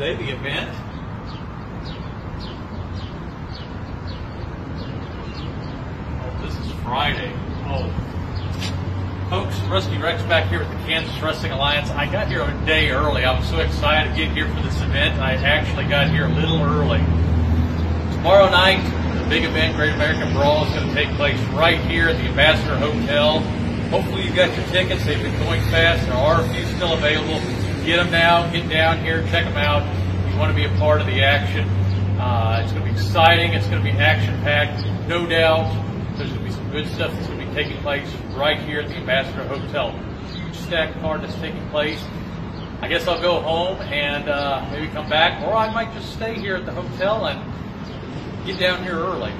Today the event. Oh, this is Friday. Oh, Rusty Rex back here with the Kansas Wrestling Alliance. I got here a day early. I was so excited to get here for this event. I actually got here a little early. Tomorrow night, the big event, Great American Brawl, is going to take place right here at the Ambassador Hotel. Hopefully you got your tickets. They've been going fast. There are a few still available. Get them now. Get down here. Check them out. You want to be a part of the action. Uh, it's going to be exciting. It's going to be action-packed. No doubt. There's going to be some good stuff that's going to taking place right here at the Ambassador Hotel. Huge stack card that's taking place. I guess I'll go home and uh, maybe come back, or I might just stay here at the hotel and get down here early.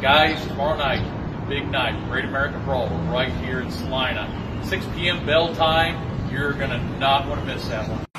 Guys, tomorrow night, big night, Great American Brawl, right here in Salina. 6 p.m. bell time. You're going to not want to miss that one.